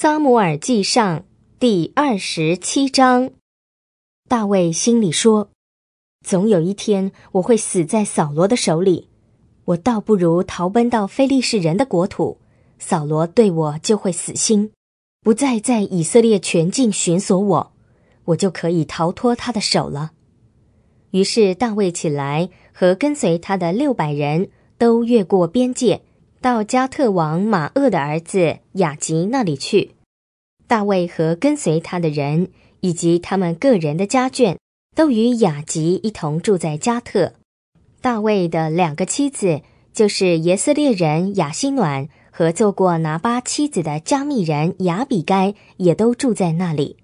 撒母耳记上第二十七章，大卫心里说：“总有一天我会死在扫罗的手里，我倒不如逃奔到非利士人的国土，扫罗对我就会死心，不再在以色列全境寻索我，我就可以逃脱他的手了。”于是大卫起来，和跟随他的六百人都越过边界。到加特王马厄的儿子雅吉那里去。大卫和跟随他的人以及他们个人的家眷，都与雅吉一同住在加特。大卫的两个妻子，就是耶色列人雅西暖和做过拿巴妻子的加密人雅比该，也都住在那里。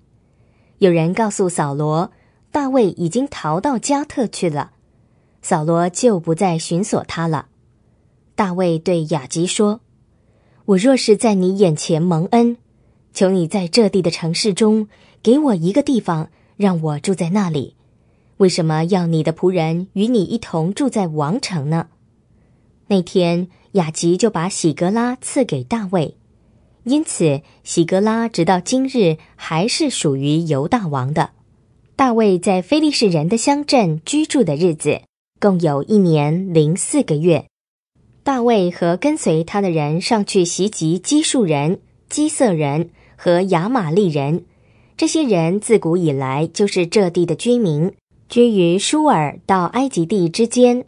有人告诉扫罗，大卫已经逃到加特去了，扫罗就不再寻索他了。大卫对雅吉说：“我若是在你眼前蒙恩，求你在这地的城市中给我一个地方，让我住在那里。为什么要你的仆人与你一同住在王城呢？”那天雅吉就把喜格拉赐给大卫，因此喜格拉直到今日还是属于犹大王的。大卫在非利士人的乡镇居住的日子，共有一年零四个月。大卫和跟随他的人上去袭击基述人、基色人和亚玛利人。这些人自古以来就是这地的居民，居于舒尔到埃及地之间。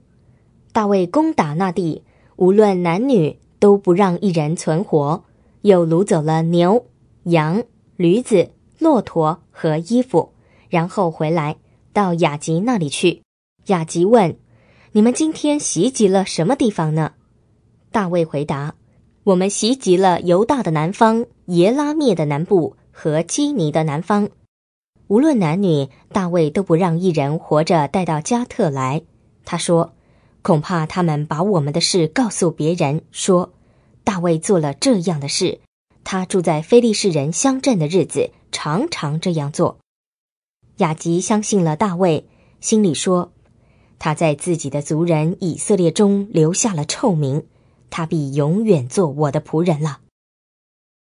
大卫攻打那地，无论男女都不让一人存活，又掳走了牛、羊、驴子、骆驼和衣服，然后回来到雅吉那里去。雅吉问：“你们今天袭击了什么地方呢？”大卫回答：“我们袭击了犹大的南方、耶拉灭的南部和基尼的南方。无论男女，大卫都不让一人活着带到加特来。他说：恐怕他们把我们的事告诉别人，说大卫做了这样的事。他住在非利士人乡镇的日子，常常这样做。雅吉相信了大卫，心里说：他在自己的族人以色列中留下了臭名。”他必永远做我的仆人了。